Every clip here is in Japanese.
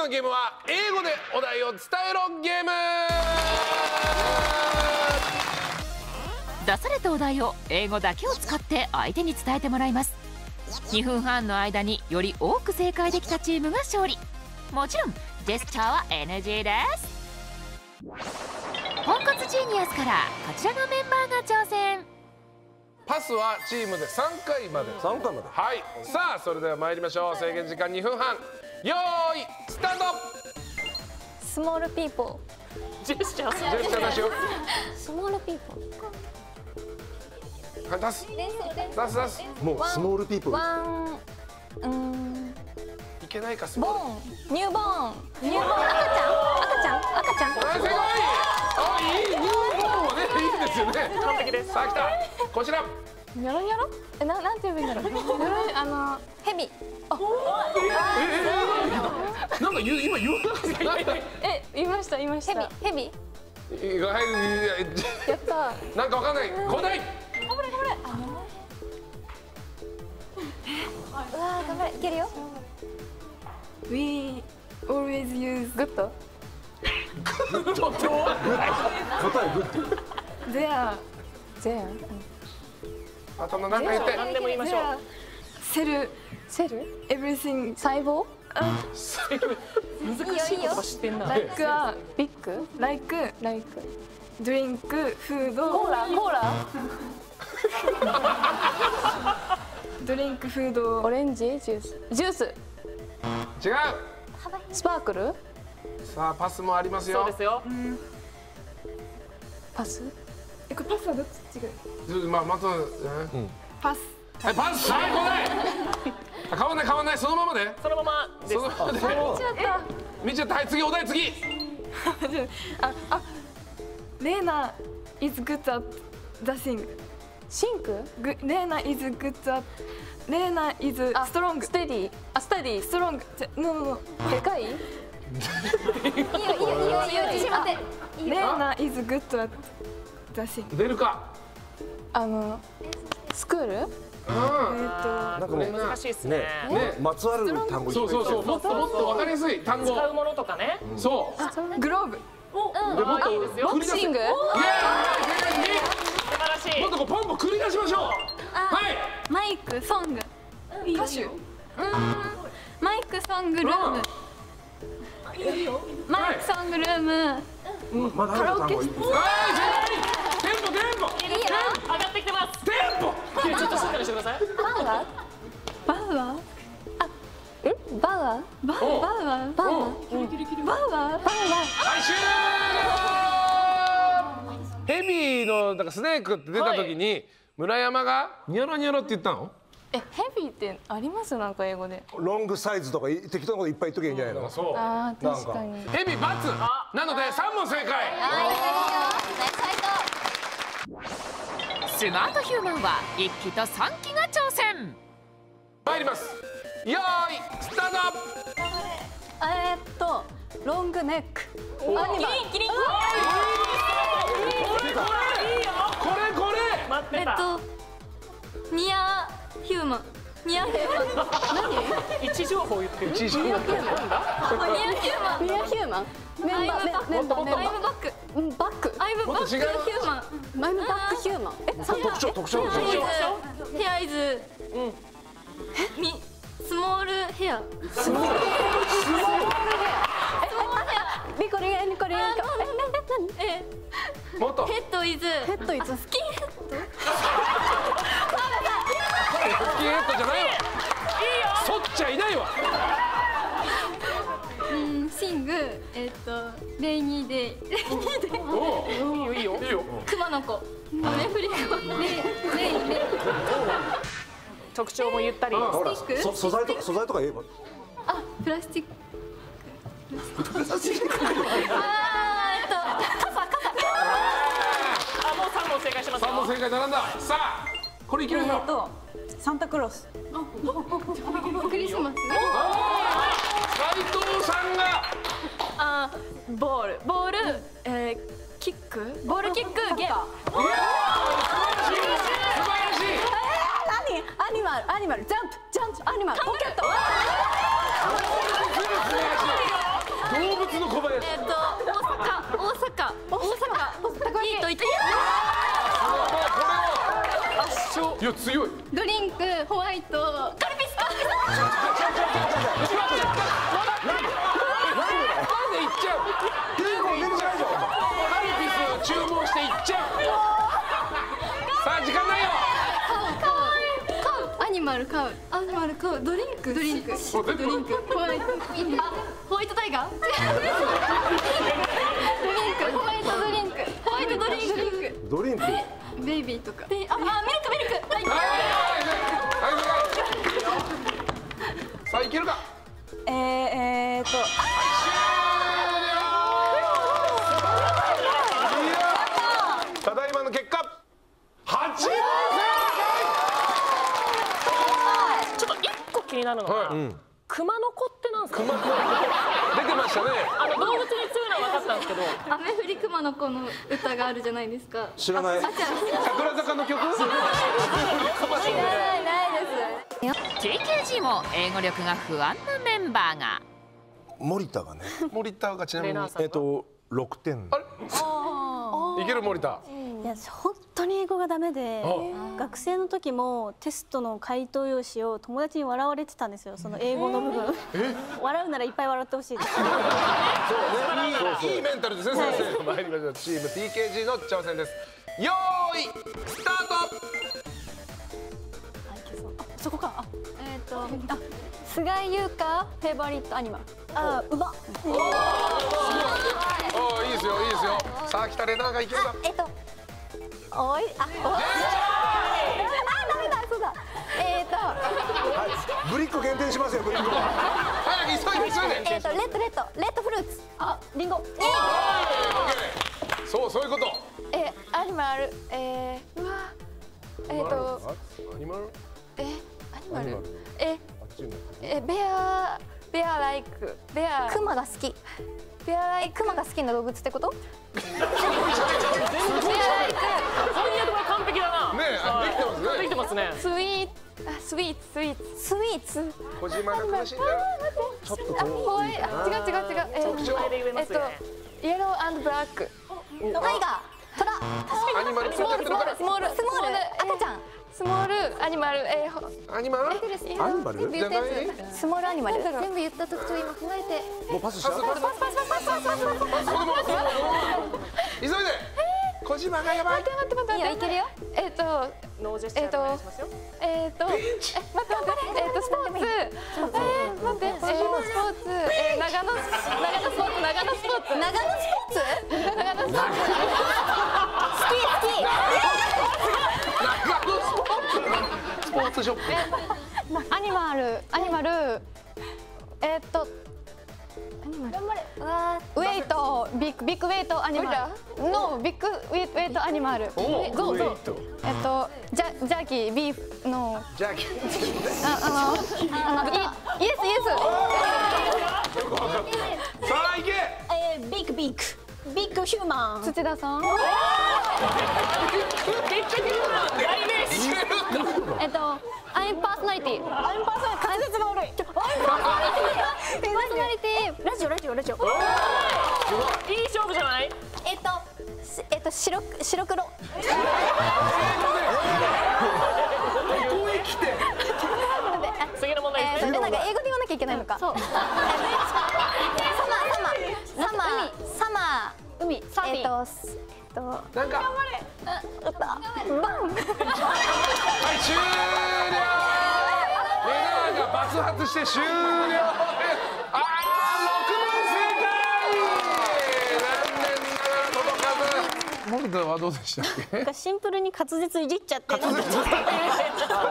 のゲームは英語でお題を伝えろゲーム。出されたお題を英語だけを使って相手に伝えてもらいます。2分半の間により多く正解できたチームが勝利。もちろんジェスチャーは NG です。ポンコツジーニアスからこちらのメンバーが挑戦。パスはチームで3回まで。3回まで。はい。さあそれでは参りましょう。制限時間2分半。よーいスタート。 small people ジェスチャー。ジェスチャー出しよー small people はい出す出す。出すもう small people one うん。いけないか small born。 newborn。 newborn。赤ちゃん？赤ちゃん？赤ちゃん？あ正解あいい。 newborn はねいいですよね。完璧です。さあ来た。こちらニョロニョロ？えななんて言えばいいんだろう？ニョロあのヘビ。なんか言う今言わなかったえ言いました言いましたヘビヘ意外ビやったなんかわかんない答え頑張れ頑張れあのうわー頑張れいけるよ We always use グッド答えグッド their ゼアあとのなんか言って？何でも言いましょう。their cell セル everything 細胞？難しい言葉知ってんな。like a ビッグ？like ライク。drink food コーラ？コーラ？ドリンクフード。オレンジ？ジュース？ジュース。違う。スパークル？さあパスもありますよ。そうですよ。パス？えこれパスはどっち？違う。まあまた、ねパス。はいパス。はい答えあ変わんない変わんない。そのままで。そのままそのままで。見ちゃった。はい次お題次。ああレーナ is good at the thing シンク？グレーナ is good at レーナ is あ strong ステディあステディ strong じゃ no no no でかい？いいよいいよいいよいいよ自信持って。レーナ is good at the thing 出るか。あのスクール？えっと。なんかもう難しいですね。ねね。まつわる単語そうそうそう。もっともっとわかりやすい単語。使うものとかね。そう。グローブ。でもっとボクシング？イエ素晴らしい。もっとこうポンポン繰り出しましょう。はい。マイクソング。歌手。マイクソングルーム。マイクソングルーム。まだある単ちょっと静かにしてください。バウアー？バウアー？んバウアー？バウアー？バウアー？バウアー？バウアー？バウアはい終了ヘビー？のだからスネー？クって出た時に、村山がニョロニョロって言ったのえヘビー？ってありますなんか英語でロングサイズとかい適当なこといっぱい言っときゃいいんじゃないのそうあー？確かにヘビ×なので3問正解スマートヒューマンは1期と3期が挑戦。参ります。よーいスタート。えーっとロングネック。アニマル。キリンキリン。これこれ。待ってたニアヒューマンニアヒューマン。位置情報言ってる。一時ニアヒューマン。ミアヒューマン。メンバー。メメンバー。メンバアイムバック。ー。うんバック。アイムバックヒューマン。マイムバックヒューマン。え特徴特徴。特徴。ヘアイズ。みスモールヘア。ビコリエニコリエニコえもっと。ヘッドイズ。ヘッドイズ。スキンヘッド？ないわ。うんシングえっとレイニーデイ。おう。いいよいいよいいよ。熊の子。レフリレイレイレイ。特徴も言ったり。ほらスティック？そ素材とか素材とか言えば？あプラスチック。あもう3問正解してます3問よ正解並んだ。さあこれいけるでしょとサンタクロース。クリスマス。斉藤さんが。あ、ボール、ボール、えー、キック、ボールキック、ゲー。素晴らしい。素晴らしい。えー、何、アニマル、アニマル、ジャンプ、ジャンプ、アニマル、ポケット。動物の小林。えっと、大阪、大阪、大阪、大阪、いいと言って。や強い。ドリンクホワイト。カルピス。カルピなんで行っちゃうなんで行っちゃうカルピスを注文して行っちゃうさあ時間ないよ。スカウアニマルカウアニマルカウドリンク。ドリンク。ドリンク。ホワイト。あホワイトタイガー？ドリンク。ホワイトドリンク。ホワイトドリンク。ドリンク。ベイビーとか。ああミルいはいはいはいさあいけるかえー、えー、とただいまの結果8問ちょっと一個気になるのが、はい熊の子ってなんですか出てましたねあの動物に強いのは分かったんですけど。雨降り熊の子の歌があるじゃないですか。知らない。桜坂の曲？あないないです。TKG も英語力が不安なメンバーが。森田がね。森田がちなみに。えっと6点。あれ？いける森田。いや本当に英語がダメであ。学生の時もテストの回答用紙を友達に笑われてたんですよその英語の部分。笑うならいっぱい笑ってほしいです。いいいいメンタルですね先生。参りましょう。チーム TKG の挑戦です。よーいスタート。そこか。あえっ、とあ菅井優香フェイバリットアニマル。あ馬おーい。いですよいいですよ。さあ来たレナーがいけるか。えっとおい。あおい。あダメだそうだ。えっ、と。ブリック減点しますよブリックは早く急いで急いで。えっとレッドレッドレッドフルーツ。あリンゴ。そうそういうこと。えアニマル。えー、うわえっ、と。アニマル？えアニマル？ええベアベアライク。ベア。クマが好き。ベアライク。クマが好きな動物ってこと？ベアライ翻訳は完璧だなねえあできてますね。スイートあスイーツスイーツスイーツ。小島が苦しんでる。ちょっとあホワイあ違う違う違う。えええっとyellow black tiger。トラ。 animal small small small。small。赤ちゃん。 small animal。え animal？animal？じゃない？ small animal。全部言った特徴今踏まえて。もうパスした？子供急いで小島がやばい待って。待って待って。いいけるよえっとノージェスチャーでお願いしますよえっとえ待って待ってえっとスポーツ。えー待ってえースポーツ。えー長野長野スポーツ。長野スポーツ。長野スポーツ。長野スポーツ。スキースキー長野スポーツ。スポーツ。ショップアニマルアニマルえーっとアニマルウェイトビッグビッグウェイトアニマルのビッグウェイウェイトアニマルおゾウゾウえっとジャジャーキービーフのじゃあああのあのイイエスイエさあ行けえービッグビッグビッグヒューマンス土田さんえっとアイパーソナリティアイムパーソナリティ滑舌が悪いアイムパーソナリティパーソナリティラジオラジオラジオ。い。い勝負じゃない？えっとしえっと白く白黒。次の問題えですねなんか英語で言わなきゃいけないのか。そう。サマーサマーサマーサマー海。サーフィンえっとすえっとなんか。はい終了。レナーが爆発して終了ですあー6問正解残念ながら届はどうでしたっけ？なんかシンプルに滑舌いじっちゃって滑舌滑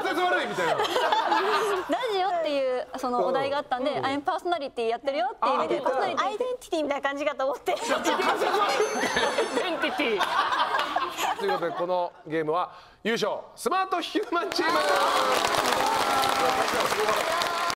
舌悪いみたいな。ラジオっていうそのお題があったんで、アイムパーソナリティやってるよっていう意味で、パーソナリティアイデンティティみたいな感じかと思って。エンティティということでこのゲームは優勝スマートヒューマンチーム